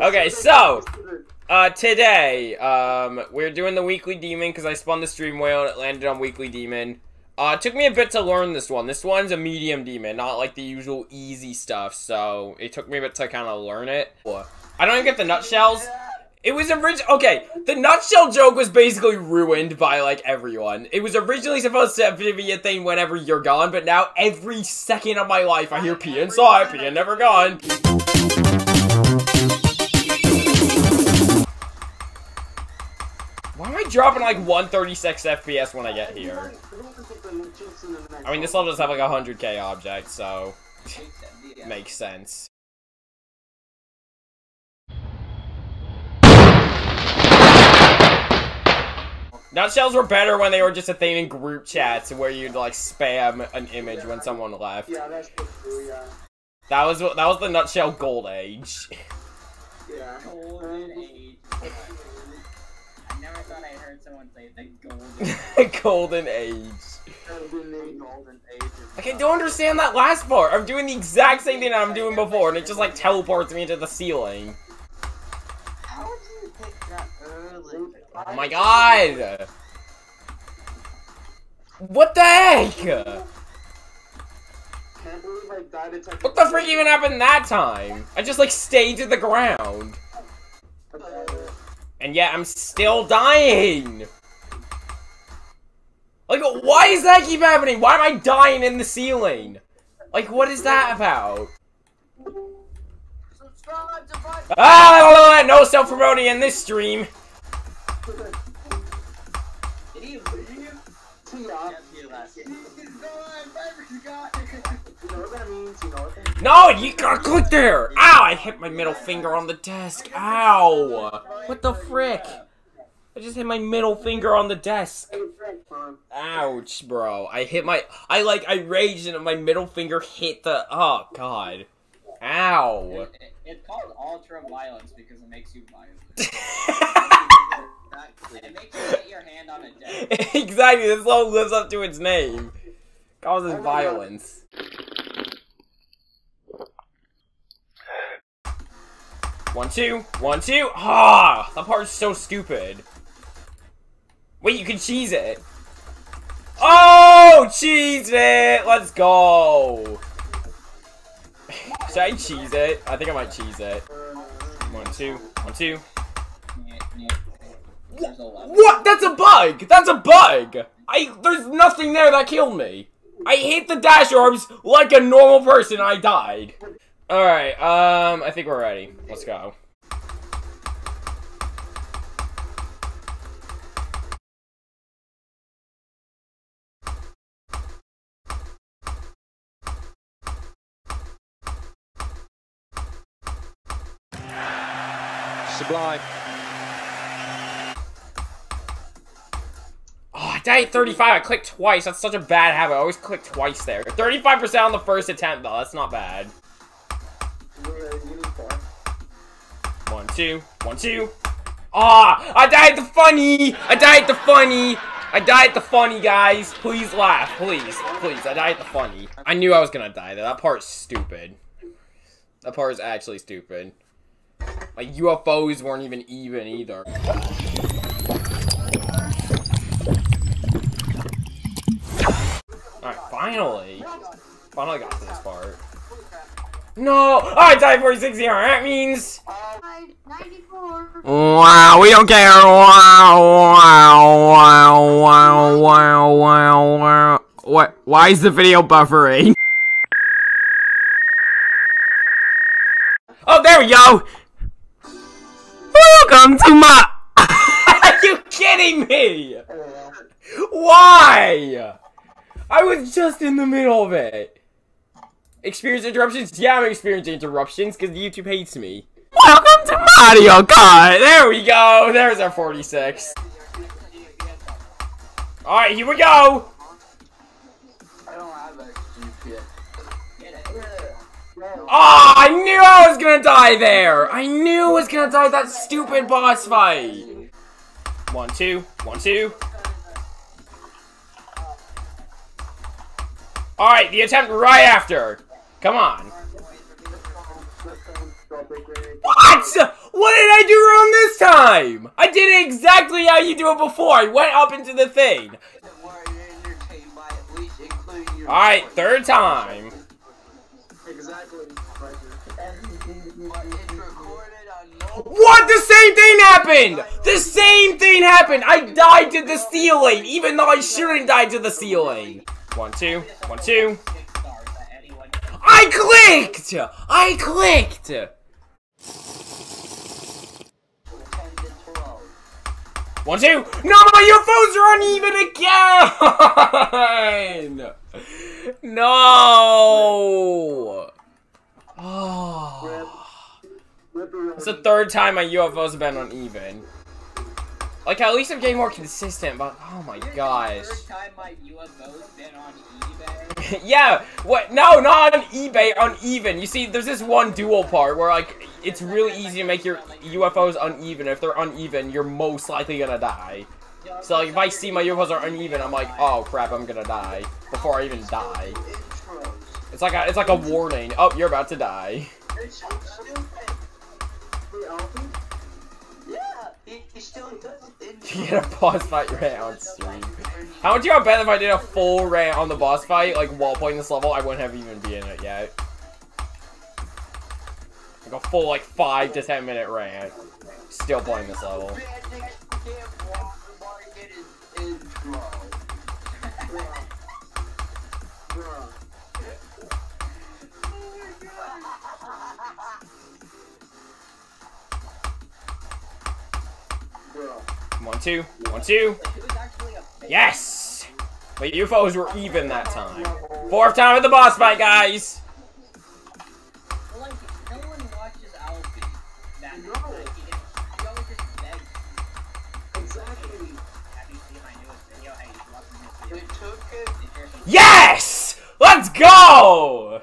Okay, so uh, today um, we're doing the weekly demon because I spun the stream whale and it landed on weekly demon. Uh, it took me a bit to learn this one. This one's a medium demon, not like the usual easy stuff. So it took me a bit to kind of learn it. I don't even get the nutshells. It was original. Okay, the nutshell joke was basically ruined by like everyone. It was originally supposed to be a thing whenever you're gone, but now every second of my life I hear P inside, P never gone. Dropping like 136 FPS when I get here? I mean, this level does have like 100k objects, so makes sense. Nutshells were better when they were just a thing in group chats where you'd like spam an image when someone left. Yeah, that's true, yeah. That was that was the nutshell gold age. Yeah. Golden age. I never thought I heard someone say the golden golden age. Golden age. Like I don't understand that last part. I'm doing the exact same thing I'm doing before, and it just like teleports me into the ceiling. How did you pick that early? Oh my god! What the heck? Can't believe I died at What the frick even happened that time? I just like stayed to the ground. And yet I'm still dying! Like, why does that keep happening? Why am I dying in the ceiling? Like, what is that about? Subscribe to Ah, no self-promoting in this stream. No, you gotta click there! Ow, I hit my middle finger on the desk. Ow! What the frick? I just hit my middle finger on the desk. Ouch, bro. I hit my... I, like, I raged and my middle finger hit the... Oh, God. Ow. It- it- It's called ultra violence because it makes you violent. It makes you put your hand on a desk. exactly, this all lives up to its name. Causes oh violence. One, two, one, two. Ah, that part's so stupid. Wait, you can cheese it. Oh, cheese it. Let's go. Should I cheese it? I think I might cheese it. One, two, one, two. What? That's a bug! That's a bug! I- there's nothing there that killed me. I hit the dash orbs like a normal person I died. Alright, um, I think we're ready. Let's go. Sublime. Oh, I died at 35. I clicked twice. That's such a bad habit. I always click twice there. 35% on the first attempt, though. That's not bad. One, two, one, two. Ah, I died the funny. I died the funny. I died the funny, guys. Please laugh, please, please. I died the funny. I knew I was gonna die there. That part's stupid. That part is actually stupid. My UFOs weren't even even either. Alright, finally. Finally got to this part. No! I died 46 here. That means. 94. Wow, we don't care. Wow, wow, wow, wow, wow, wow, wow. What? Why is the video buffering? Oh, there we go. Welcome to my. Are you kidding me? Why? I was just in the middle of it. Experience interruptions? Yeah, I'm experiencing interruptions because YouTube hates me. Welcome to Mario Kart! There we go! There's our 46. Alright, here we go! Oh, I knew I was gonna die there! I knew I was gonna die that stupid boss fight! One, two, one, two. Alright, the attempt right after. Come on. What? Did I do wrong this time? I did it exactly how you do it before. I went up into the thing. Your Alright, third time. Exactly. What? The same thing happened! The same thing happened! I died to the ceiling, even though I shouldn't die to the ceiling. One, two, one, two. I clicked! I clicked! One, two. No, my UFOs are uneven again! No! Oh. It's the third time my UFOs have been uneven. Like, at least I'm getting more consistent, but oh my gosh. My UFO's been on eBay. yeah, what? No, not on eBay, uneven. You see, there's this one dual part where, like, it's really easy to make your UFOs uneven. If they're uneven, you're most likely gonna die. So, like, if I see my UFOs are uneven, I'm like, oh crap, I'm gonna die before I even die. It's like a, it's like a warning. Oh, you're about to die. You get a boss fight rant on stream. How much you bet if I did a full rant on the boss fight, like while playing this level, I wouldn't have even been in it yet. Like a full like five to ten minute rant, still playing this level. One two, one two. Yes! The UFOs were even that time. Fourth time with the boss fight, guys. But, Yes! Let's go!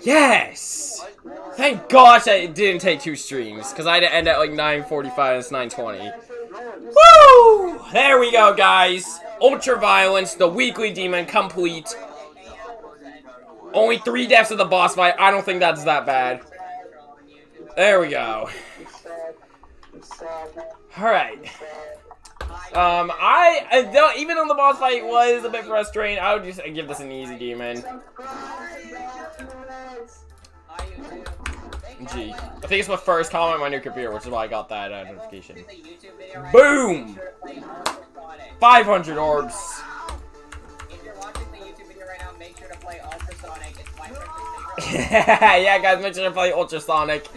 Yes! Thank gosh it didn't take two streams, because I had to end at like 9.45 and it's 9.20. Woo! There we go, guys. Ultra Violence, the weekly demon, complete. Only three deaths of the boss fight. I don't think that's that bad. There we go. Alright. Um, I, even though the boss fight was a bit frustrating, I would just give this an easy demon. Hi, YouTube. Thanks G. I think it's my first comment on my new computer, which is why I got that uh, notification. the YouTube video right Boom! now. Make sure to play Ultrasonic. 500 orbs. If you're watching the YouTube video right now, make sure to play Ultrasonic. It's my personal favorite. yeah, guys, make sure to play Ultrasonic.